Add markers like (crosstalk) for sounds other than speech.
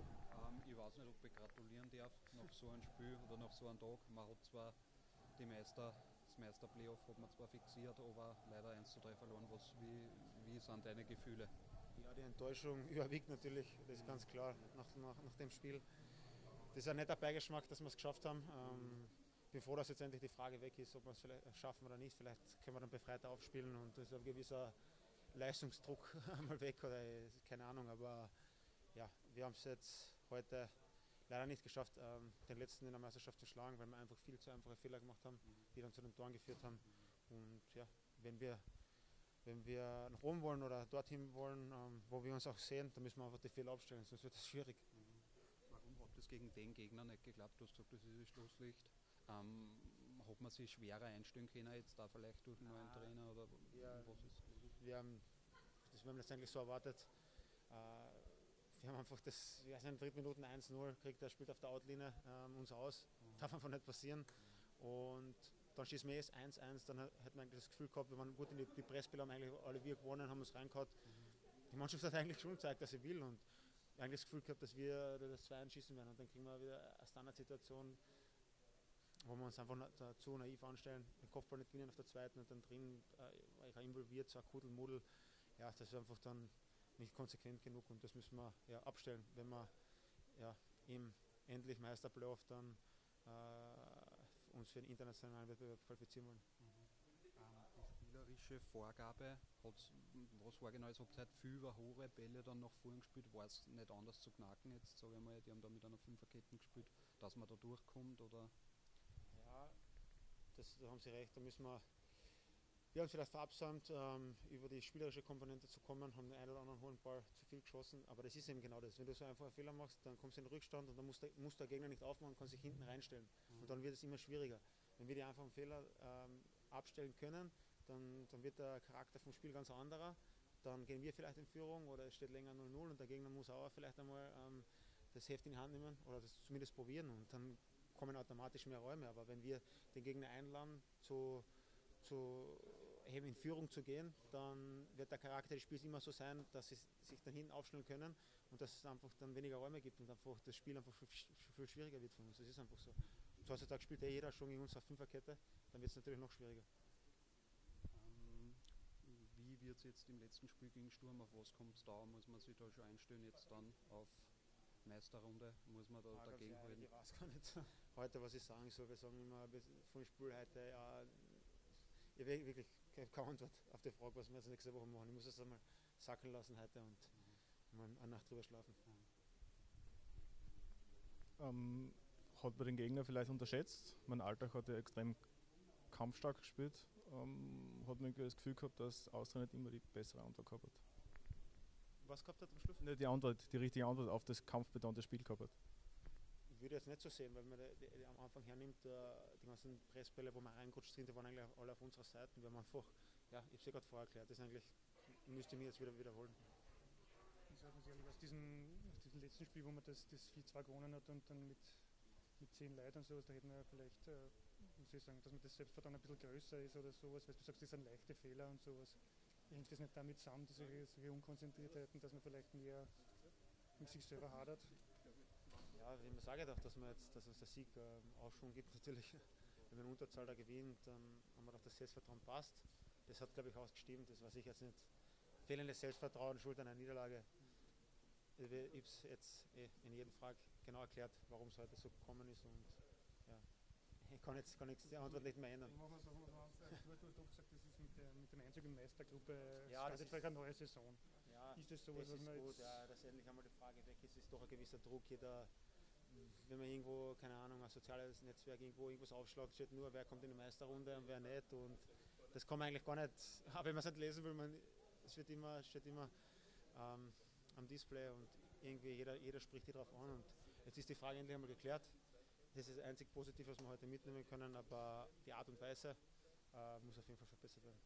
Ähm, ich weiß nicht, ob ich gratulieren darf nach so einem Spiel oder nach so einem Tag. Man hat zwar die Meister, das Meister-Playoff hat man zwar fixiert, aber leider 1 zu 3 verloren. Was, wie, wie sind deine Gefühle? Ja, die Enttäuschung (laughs) überwiegt natürlich, das ist ganz klar nach, nach, nach dem Spiel. Das ist ein netter Beigeschmack, dass wir es geschafft haben. Ähm, bin froh, dass jetzt endlich die Frage weg ist, ob wir es schaffen oder nicht. Vielleicht können wir dann befreiter aufspielen und das ist ein gewisser Leistungsdruck (laughs) einmal weg oder keine Ahnung. Aber ja, wir haben es jetzt heute leider nicht geschafft, ähm, den letzten in der Meisterschaft zu schlagen, weil wir einfach viel zu einfache Fehler gemacht haben, die dann zu den Toren geführt haben. Und ja, wenn wir wenn wir nach oben wollen oder dorthin wollen, ähm, wo wir uns auch sehen, dann müssen wir einfach die Fehler abstellen, sonst wird das schwierig. Warum hat das gegen den Gegner nicht geklappt? Du hast gesagt, das ist das Schlusslicht. Ähm, hat man sich schwerer einstellen können, jetzt da vielleicht durch einen neuen Trainer oder ja, was ist? Wir haben, das haben wir letztendlich so erwartet. Äh, einfach das, wir sind in dritten Minuten 1-0, kriegt er spielt auf der Outlinie ähm, uns aus. Mhm. Darf einfach nicht passieren. Und dann schießen wir jetzt 1-1, dann wir eigentlich das Gefühl gehabt, wir waren gut in die, die Pressspieler, haben eigentlich alle wir gewonnen, haben uns reingehauen. Mhm. Die Mannschaft hat eigentlich schon gezeigt, dass sie will und eigentlich das Gefühl gehabt, dass wir das 2 schießen werden und dann kriegen wir wieder eine Standardsituation, wo wir uns einfach zu naiv anstellen, den Kopfball nicht gewinnen auf der zweiten und dann drin äh, involviert, so ein Kudelmudel. Ja, das ist einfach dann nicht konsequent genug und das müssen wir ja, abstellen, wenn wir ja, im endlich Meisterplayoff dann äh, uns für den internationalen Wettbewerb qualifizieren wollen. Mhm. Ähm, die spielerische Vorgabe, was war genau, es habt halt viel über hohe Bälle dann nach vorne gespielt, war es nicht anders zu knacken jetzt, sage ich mal, die haben da mit einer Fünferketten gespielt, dass man da durchkommt oder? Ja, das, da haben Sie recht, da müssen wir wir haben vielleicht verabsäumt, ähm, über die spielerische Komponente zu kommen, haben den einen oder anderen hohen Ball zu viel geschossen, aber das ist eben genau das. Wenn du so einfach einen Fehler machst, dann kommst du in den Rückstand und dann muss der, muss der Gegner nicht aufmachen, kann sich hinten reinstellen. Mhm. Und dann wird es immer schwieriger. Wenn wir die einfachen Fehler ähm, abstellen können, dann, dann wird der Charakter vom Spiel ganz anderer. Dann gehen wir vielleicht in Führung oder es steht länger 0-0 und der Gegner muss auch vielleicht einmal ähm, das Heft in die Hand nehmen oder das zumindest probieren und dann kommen automatisch mehr Räume. Aber wenn wir den Gegner einladen zu zu, eben in Führung zu gehen, dann wird der Charakter des Spiels immer so sein, dass sie sich dann hinten aufstellen können und dass es einfach dann weniger Räume gibt und einfach das Spiel einfach viel, schwieriger wird für uns. Das ist einfach so. Heutzutage spielt ja jeder schon gegen uns auf Fünferkette, dann wird es natürlich noch schwieriger. Ähm, wie wird es jetzt im letzten Spiel gegen Sturm, auf was kommt es da? Muss man sich da schon einstellen jetzt dann auf Meisterrunde? Muss man da ah, dagegen halten? Ich weiß gar nicht (laughs) heute, was ich sagen soll. Wir sagen immer vom Spiel heute, ja, habe wirklich keine Antwort auf die Frage, was wir jetzt nächste Woche machen. Ich muss es einmal sacken lassen heute und mhm. mal eine Nacht drüber schlafen. Ähm, hat man den Gegner vielleicht unterschätzt? Mein Alltag hat ja extrem kampfstark gespielt. Ähm, hat man das Gefühl gehabt, dass Austria nicht immer die bessere Antwort gehabt hat. Was gehabt hat am Schluss? Die Antwort, die richtige Antwort auf das kampfbetonte Spiel gehabt hat würde jetzt nicht so sehen, weil man die, die, am Anfang hernimmt, uh, die ganzen Pressbälle, wo wir reingerutscht sind, die waren eigentlich alle auf unserer Seite. Wir haben einfach, ja, ich habe es ja gerade vorher erklärt, das eigentlich, müsste ich mir jetzt wieder wiederholen. Ich sage ganz ehrlich, aus diesem, aus diesem letzten Spiel, wo man das, das 4-2 gewonnen hat und dann mit, mit zehn Leuten und sowas, da hätten wir vielleicht, äh, muss ich sagen, dass man das Selbstvertrauen ein bisschen größer ist oder sowas, weil du sagst, das sind leichte Fehler und sowas. Hängt das nicht damit zusammen, diese, solche Unkonzentriertheiten, dass man vielleicht mehr mit sich selber hadert? Ja, wie man sage doch, dass, man jetzt, dass es der Sieg äh, Aufschwung gibt. (laughs) Natürlich, wenn man Unterzahl da gewinnt, dann haben wir doch das Selbstvertrauen passt. Das hat, glaube ich, ausgestimmt. Das war sicher jetzt nicht fehlendes Selbstvertrauen, schuld an einer Niederlage. Ich habe es jetzt eh in jedem Frage genau erklärt, warum es heute so gekommen ist. Und ja, ich kann jetzt, kann jetzt die Antwort nicht mehr ändern. Ich mache so, du hast doch gesagt, das ist mit, der, mit dem Einzug in Meistergruppe ja, startet vielleicht eine neue Saison. Ja, ist das so das ist gut, ja, dass endlich einmal die Frage weg ist, ist doch ein gewisser Druck. Jeder, wenn man irgendwo, keine Ahnung, ein soziales Netzwerk irgendwo irgendwas aufschlägt, steht nur, wer kommt in die Meisterrunde und wer nicht. Und das kann man eigentlich gar nicht, (laughs) aber wenn man es nicht lesen will, man, es wird immer, steht immer ähm, am Display und irgendwie jeder, jeder spricht hier drauf an. Und jetzt ist die Frage endlich einmal geklärt. Das ist das einzig Positive, was wir heute mitnehmen können, aber die Art und Weise äh, muss auf jeden Fall verbessert werden.